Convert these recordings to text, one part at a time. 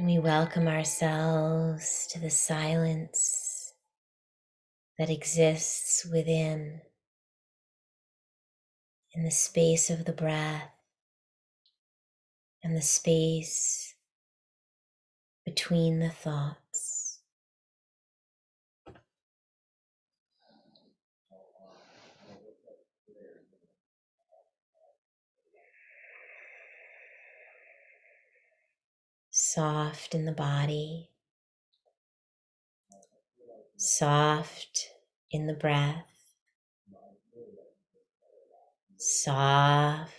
And we welcome ourselves to the silence that exists within, in the space of the breath and the space between the thoughts. Soft in the body, soft in the breath, soft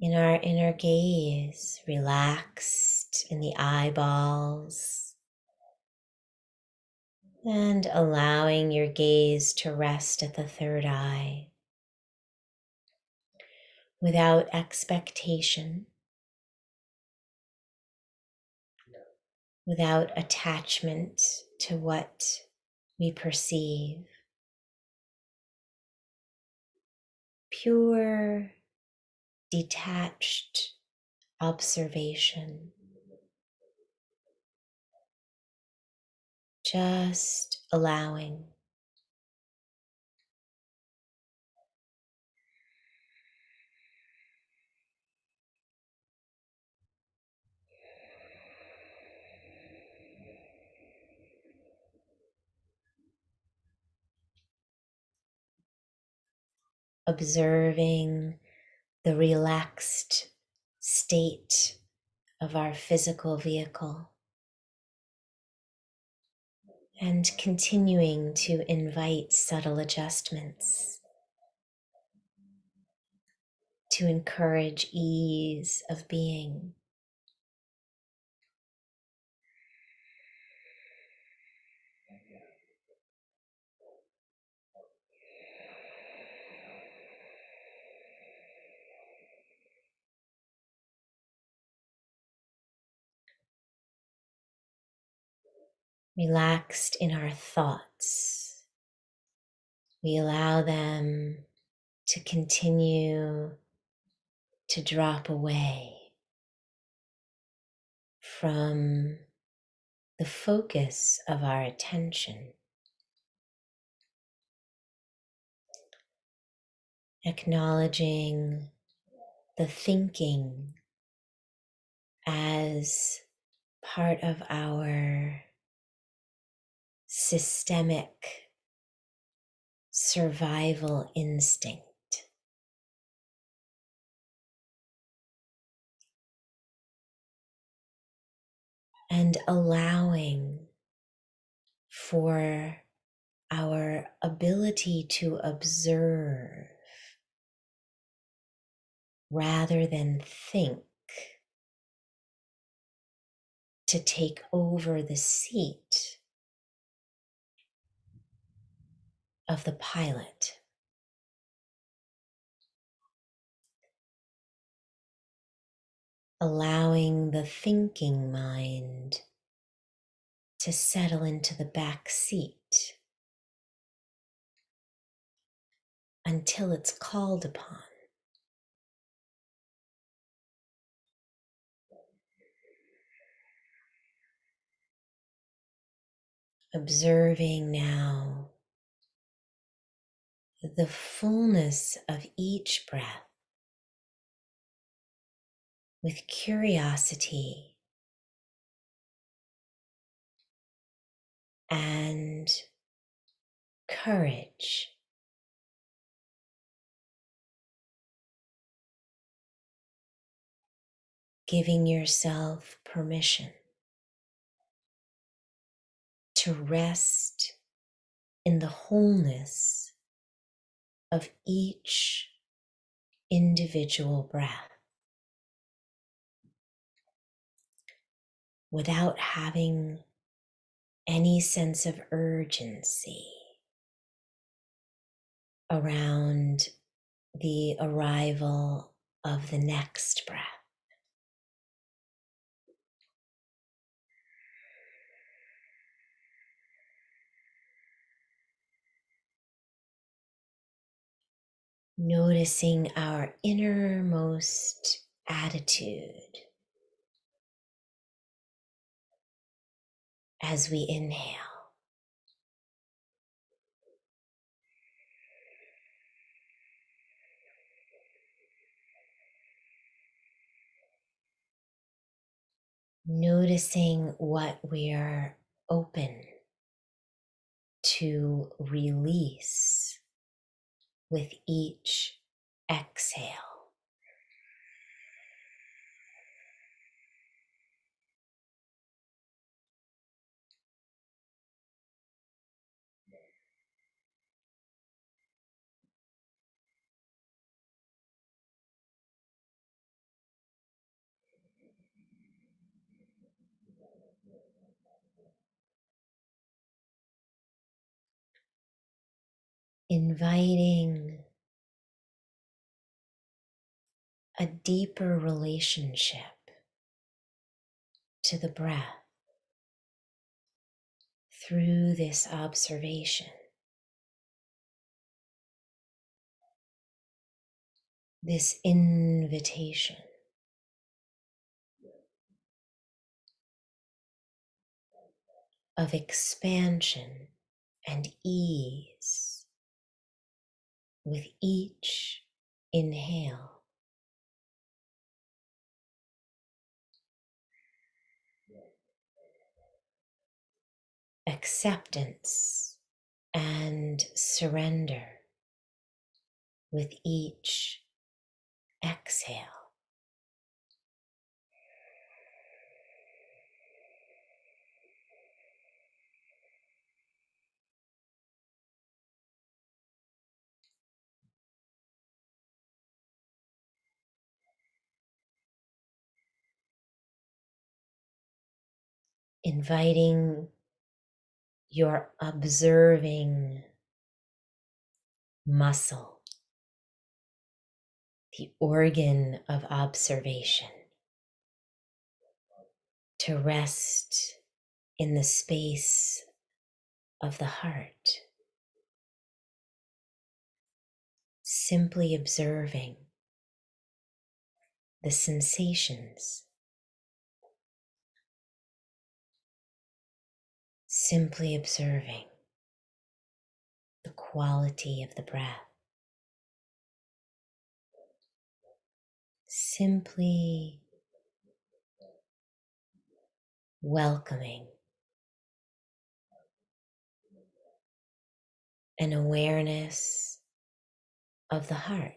in our inner gaze, relaxed in the eyeballs, and allowing your gaze to rest at the third eye. Without expectation, without attachment to what we perceive. Pure detached observation. Just allowing. Observing the relaxed state of our physical vehicle. And continuing to invite subtle adjustments to encourage ease of being. Relaxed in our thoughts. We allow them to continue to drop away from the focus of our attention. Acknowledging the thinking as part of our systemic survival instinct. And allowing for our ability to observe rather than think to take over the seat of the pilot. Allowing the thinking mind to settle into the back seat until it's called upon. Observing now the fullness of each breath with curiosity and courage. Giving yourself permission to rest in the wholeness of each individual breath without having any sense of urgency around the arrival of the next breath. Noticing our innermost attitude as we inhale. Noticing what we're open to release with each exhale. Inviting a deeper relationship to the breath through this observation. This invitation. Of expansion and ease with each inhale. Acceptance and surrender with each exhale. Inviting your observing muscle, the organ of observation, to rest in the space of the heart. Simply observing the sensations simply observing the quality of the breath, simply welcoming an awareness of the heart.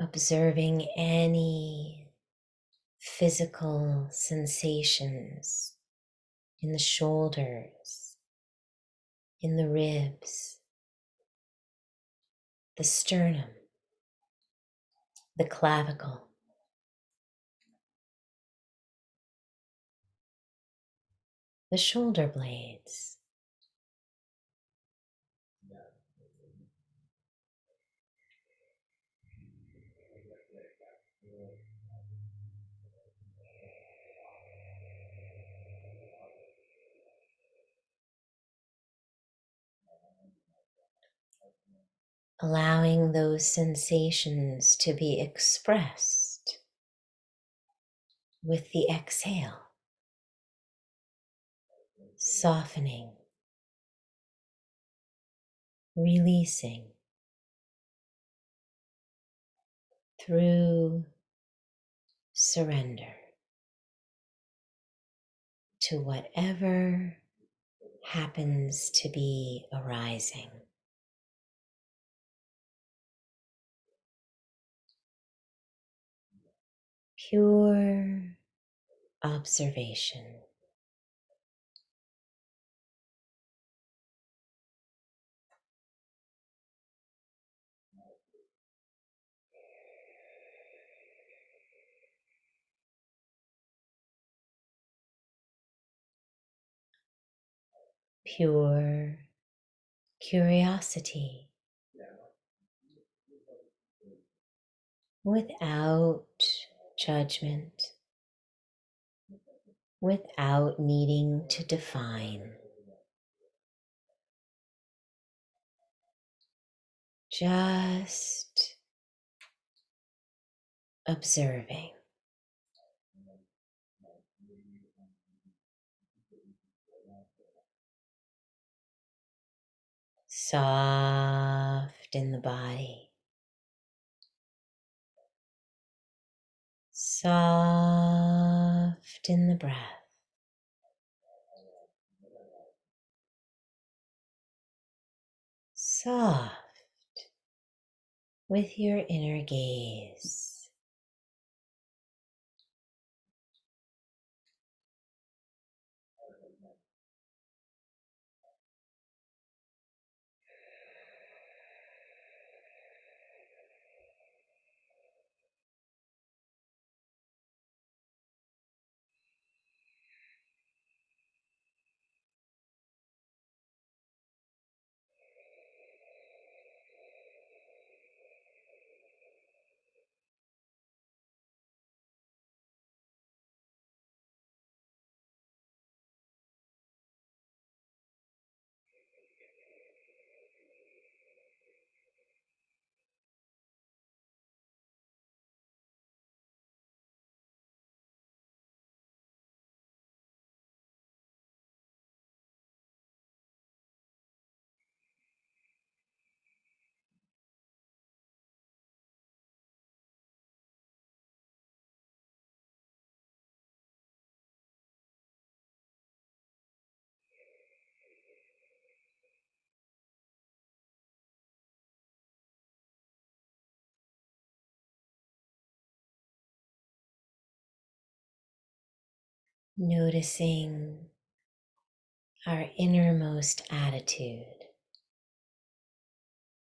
Observing any physical sensations in the shoulders, in the ribs, the sternum, the clavicle. The shoulder blades, allowing those sensations to be expressed with the exhale, softening, releasing through surrender to whatever happens to be arising. pure observation. Pure curiosity without judgment, without needing to define. Just observing. Soft in the body. Soft in the breath. Soft with your inner gaze. Noticing our innermost attitude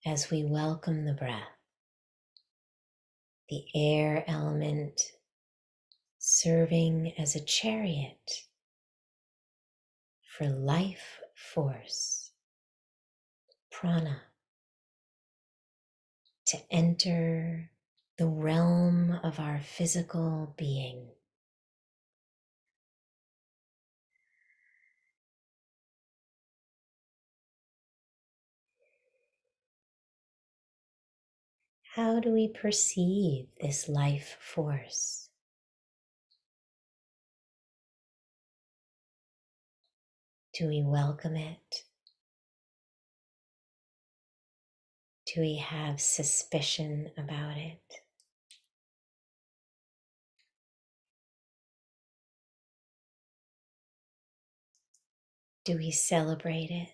as we welcome the breath, the air element serving as a chariot for life force, prana, to enter the realm of our physical being. How do we perceive this life force? Do we welcome it? Do we have suspicion about it? Do we celebrate it?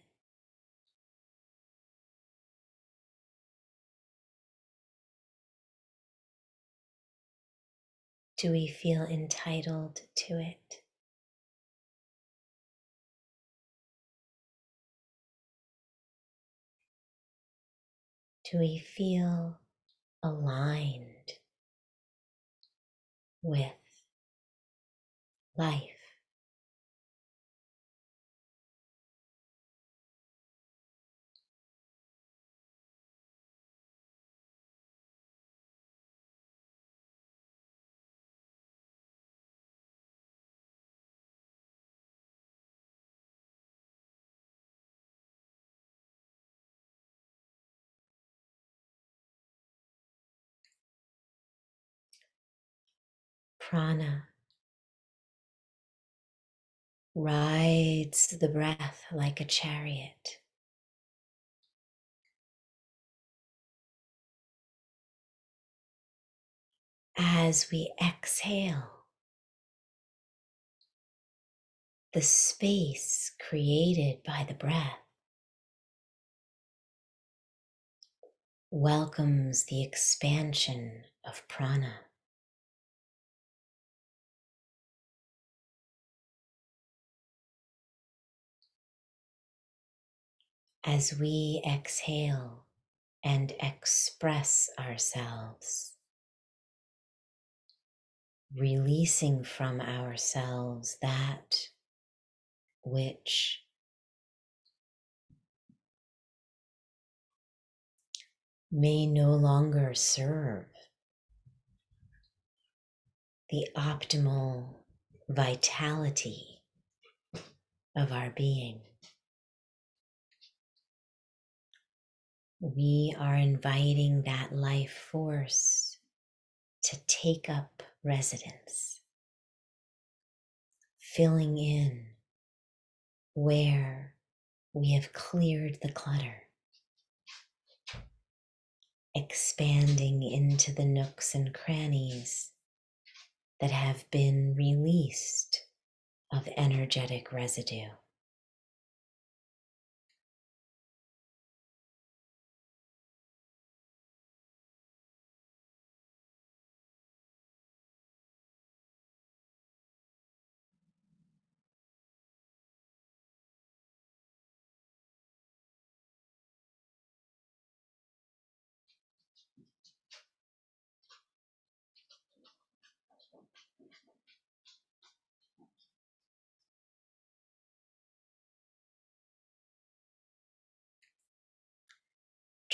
Do we feel entitled to it? Do we feel aligned with life? Prana rides the breath like a chariot. As we exhale, the space created by the breath welcomes the expansion of prana. as we exhale and express ourselves, releasing from ourselves that which may no longer serve the optimal vitality of our being. We are inviting that life force to take up residence, filling in where we have cleared the clutter, expanding into the nooks and crannies that have been released of energetic residue.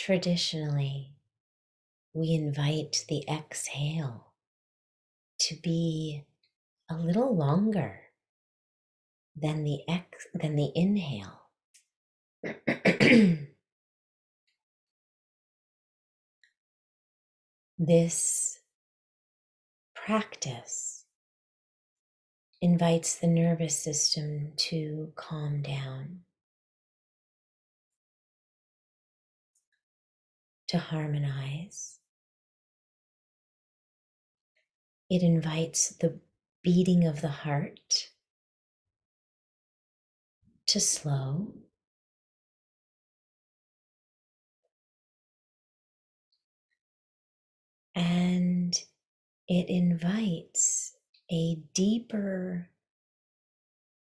Traditionally, we invite the exhale to be a little longer than the ex than the inhale. this practice invites the nervous system to calm down. To harmonize. It invites the beating of the heart to slow. And it invites a deeper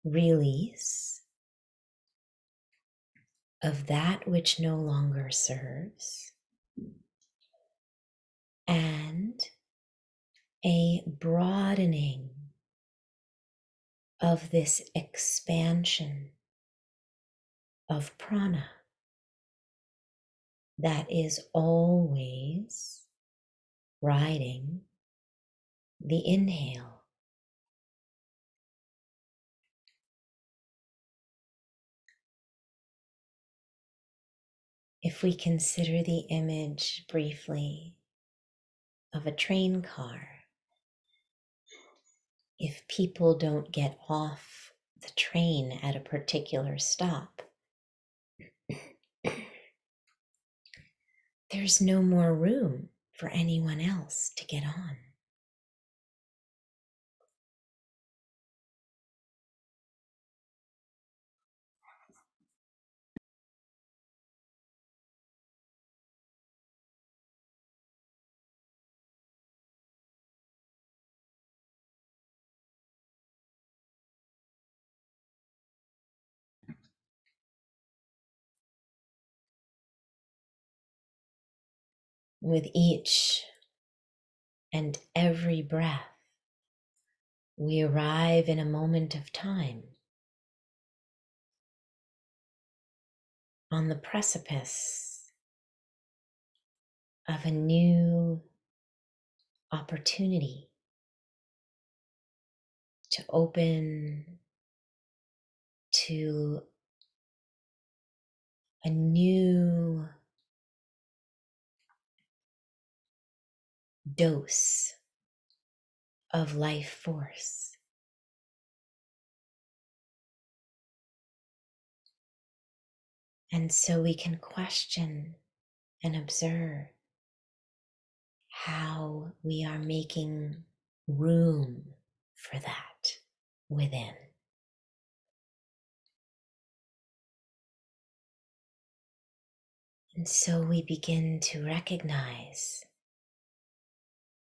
release of that which no longer serves and a broadening of this expansion of prana that is always riding the inhale. If we consider the image briefly of a train car, if people don't get off the train at a particular stop, there's no more room for anyone else to get on. With each and every breath, we arrive in a moment of time on the precipice of a new opportunity to open to a new dose of life force. And so we can question and observe how we are making room for that within. And so we begin to recognize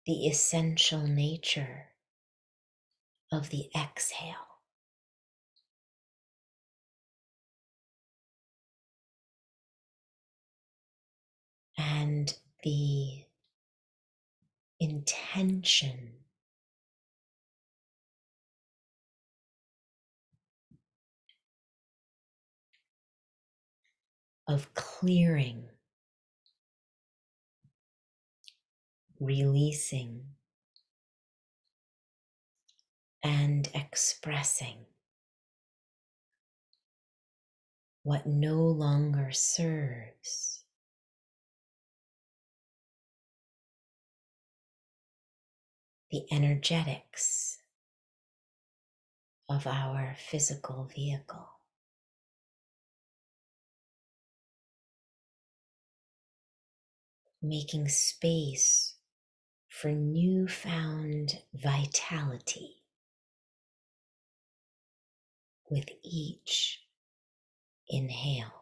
the essential nature of the exhale. And the intention of clearing releasing and expressing what no longer serves. The energetics of our physical vehicle. Making space for newfound vitality with each inhale.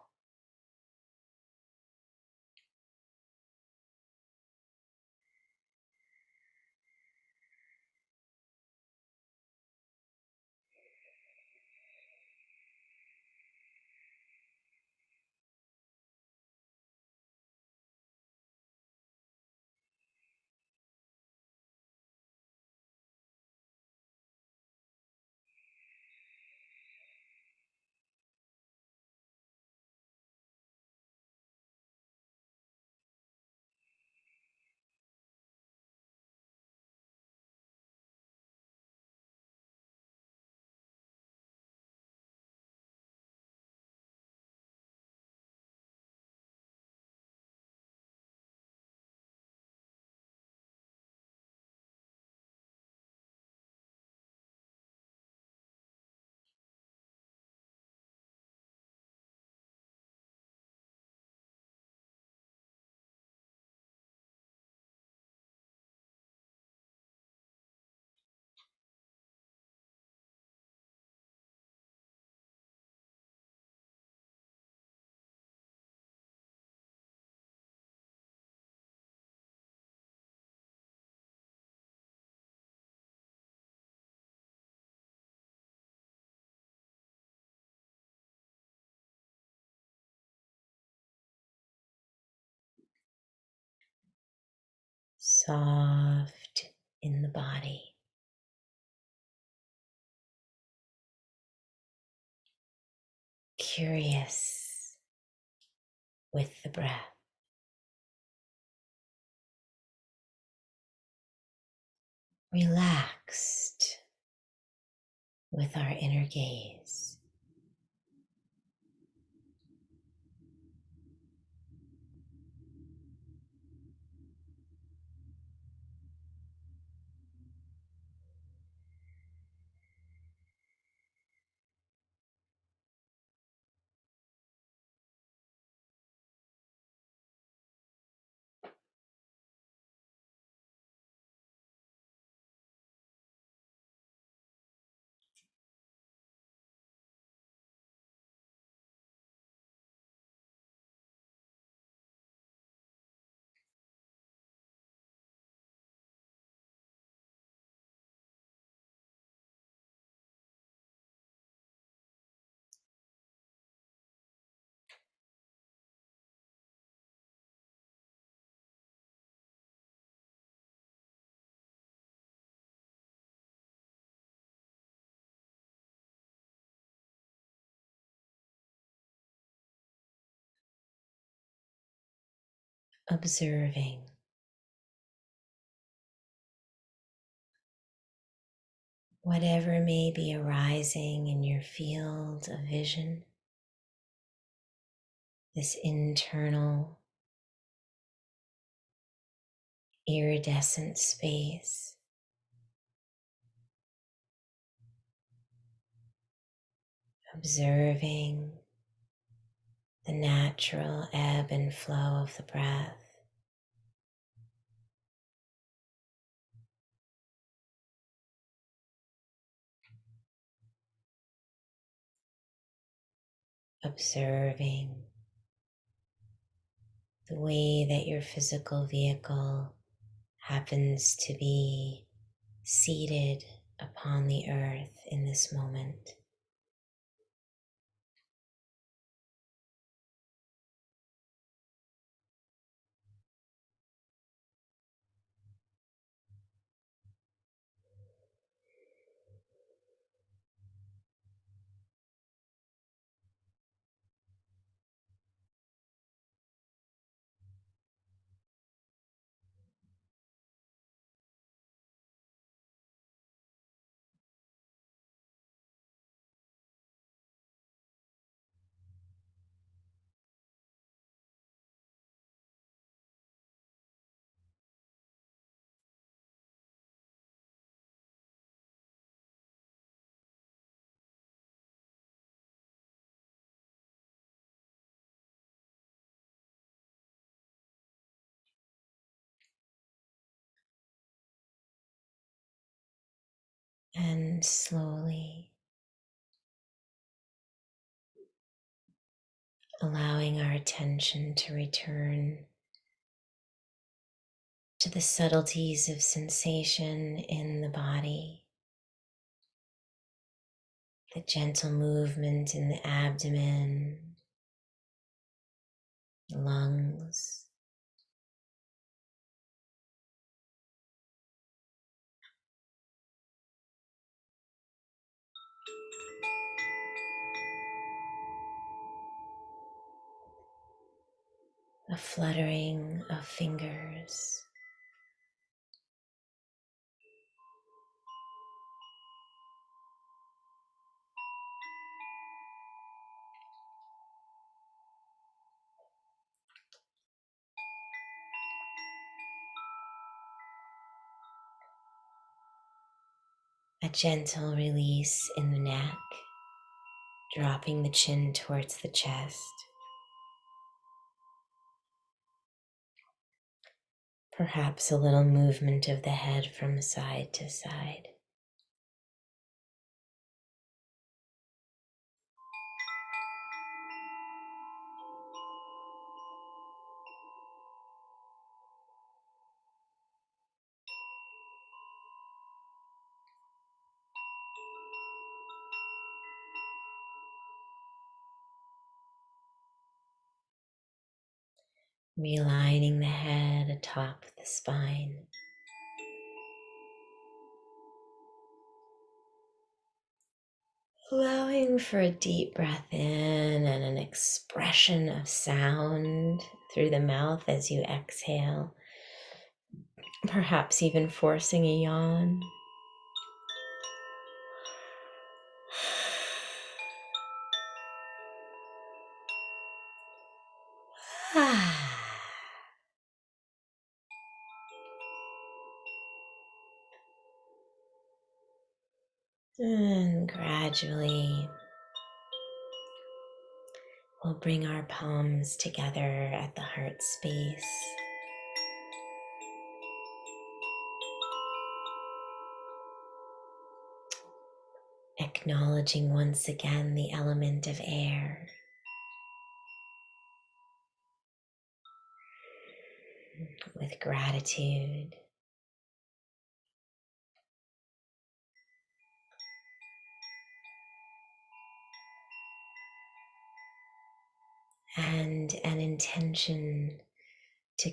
Soft in the body. Curious with the breath. Relaxed with our inner gaze. Observing whatever may be arising in your field of vision, this internal iridescent space. Observing the natural ebb and flow of the breath. Observing the way that your physical vehicle happens to be seated upon the earth in this moment. And slowly allowing our attention to return to the subtleties of sensation in the body, the gentle movement in the abdomen, lungs. A fluttering of fingers. Gentle release in the neck, dropping the chin towards the chest. perhaps a little movement of the head from side to side. Realigning the head atop the spine. Allowing for a deep breath in and an expression of sound through the mouth as you exhale, perhaps even forcing a yawn. Gradually, we'll bring our palms together at the heart space. Acknowledging once again the element of air. With gratitude.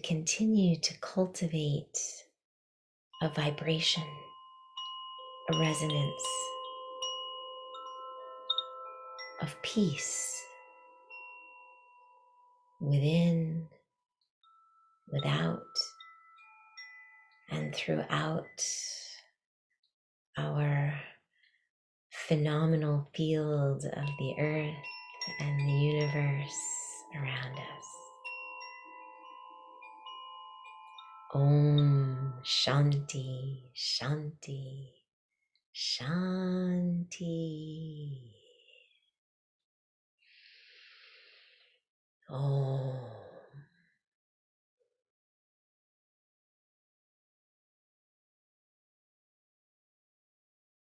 Continue to cultivate a vibration, a resonance of peace within, without, and throughout our phenomenal field of the earth and the universe around us. Om Shanti Shanti Shanti. Om.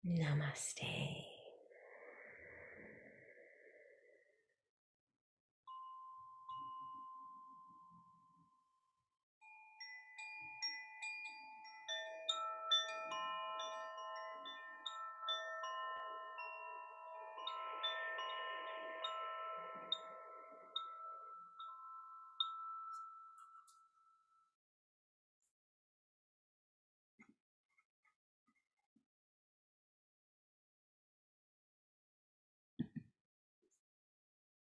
Namaste.